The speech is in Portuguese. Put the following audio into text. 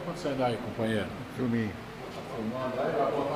acontecendo aí, companheiro? Filminho. Filmando aí, vai botar?